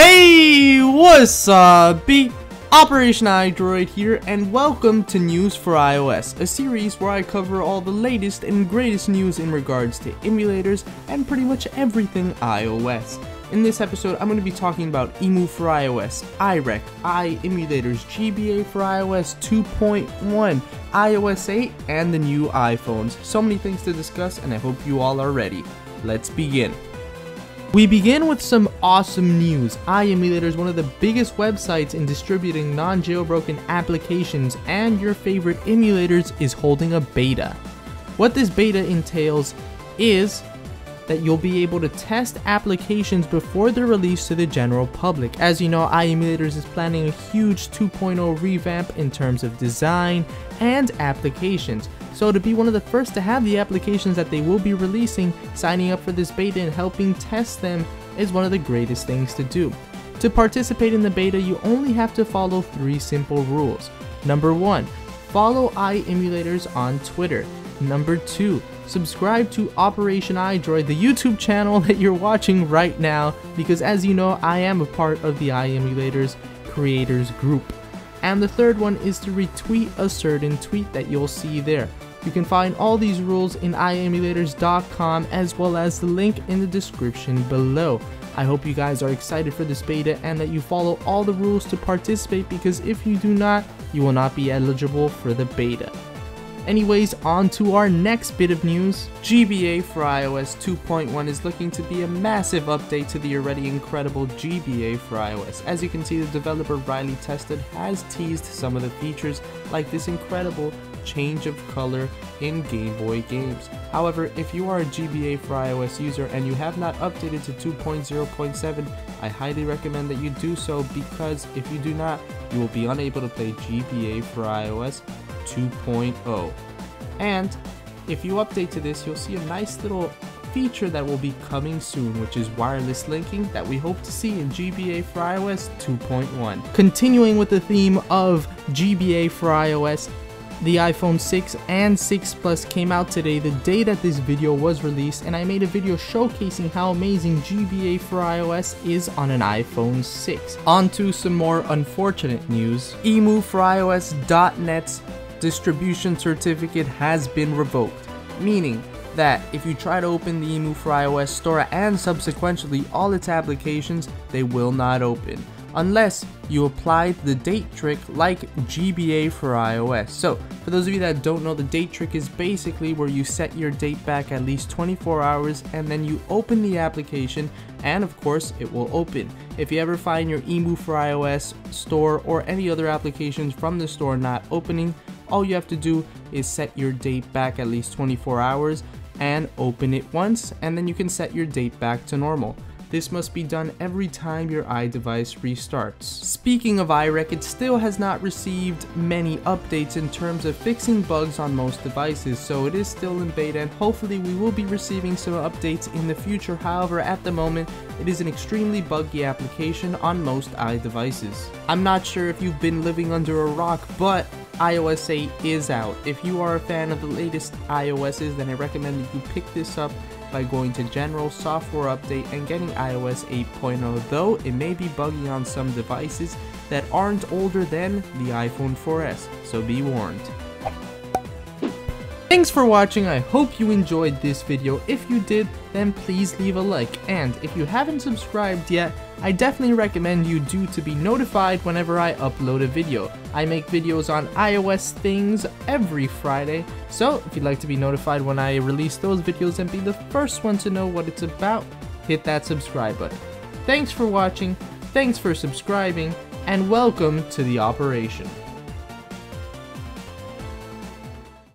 Hey, what's up, beat? Operation iDroid here, and welcome to News for iOS, a series where I cover all the latest and greatest news in regards to emulators and pretty much everything iOS. In this episode, I'm going to be talking about EMU for iOS, iRec, iEmulators, GBA for iOS 2.1, iOS 8, and the new iPhones. So many things to discuss, and I hope you all are ready. Let's begin. We begin with some awesome news. iEmulator is one of the biggest websites in distributing non-jailbroken applications and your favorite emulators is holding a beta. What this beta entails is that you'll be able to test applications before they're released to the general public. As you know, iEmulators is planning a huge 2.0 revamp in terms of design and applications. So to be one of the first to have the applications that they will be releasing, signing up for this beta and helping test them is one of the greatest things to do. To participate in the beta, you only have to follow three simple rules. Number one, follow iEmulators on Twitter. Number two, subscribe to Operation iDroid, the YouTube channel that you're watching right now, because as you know, I am a part of the iEmulators creators group. And the third one is to retweet a certain tweet that you'll see there. You can find all these rules in iemulators.com as well as the link in the description below. I hope you guys are excited for this beta and that you follow all the rules to participate because if you do not, you will not be eligible for the beta. Anyways, on to our next bit of news. GBA for iOS 2.1 is looking to be a massive update to the already incredible GBA for iOS. As you can see, the developer Riley Testut has teased some of the features like this incredible change of color in Game Boy games. However, if you are a GBA for iOS user and you have not updated to 2.0.7, I highly recommend that you do so because if you do not, you will be unable to play GBA for iOS 2.0. And if you update to this, you'll see a nice little feature that will be coming soon, which is wireless linking that we hope to see in GBA for iOS 2.1. Continuing with the theme of GBA for iOS, the iPhone 6 and 6 Plus came out today the day that this video was released and I made a video showcasing how amazing GBA for iOS is on an iPhone 6. On to some more unfortunate news. EMU for iOS.net's distribution certificate has been revoked, meaning that if you try to open the EMU for iOS store and subsequently all its applications, they will not open unless you apply the date trick like GBA for iOS. So, for those of you that don't know, the date trick is basically where you set your date back at least 24 hours and then you open the application and of course it will open. If you ever find your EMU for iOS store or any other applications from the store not opening, all you have to do is set your date back at least 24 hours and open it once and then you can set your date back to normal. This must be done every time your iDevice restarts. Speaking of iRec, it still has not received many updates in terms of fixing bugs on most devices, so it is still in beta and hopefully we will be receiving some updates in the future. However, at the moment, it is an extremely buggy application on most iDevices. I'm not sure if you've been living under a rock, but iOS 8 is out. If you are a fan of the latest iOSs, then I recommend that you pick this up by going to General Software Update and getting iOS 8.0, though it may be buggy on some devices that aren't older than the iPhone 4S, so be warned. Thanks for watching, I hope you enjoyed this video. If you did, then please leave a like, and if you haven't subscribed yet, I definitely recommend you do to be notified whenever I upload a video. I make videos on iOS things every Friday, so if you'd like to be notified when I release those videos and be the first one to know what it's about, hit that subscribe button. Thanks for watching, thanks for subscribing, and welcome to the operation.